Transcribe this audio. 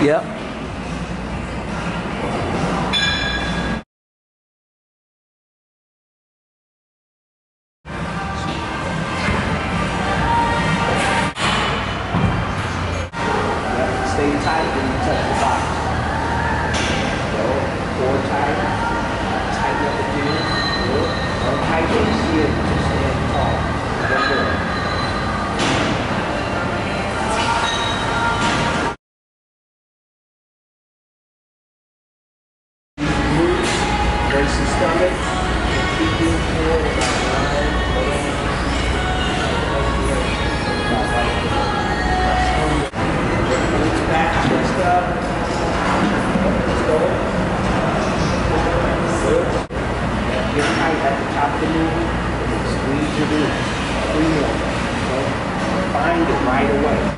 Yep. Stay tight you touch the box. Brace the stomach. Keep your core about nine. Hold right at the top of the knee. Squeeze your glute. Three more. Find it right away.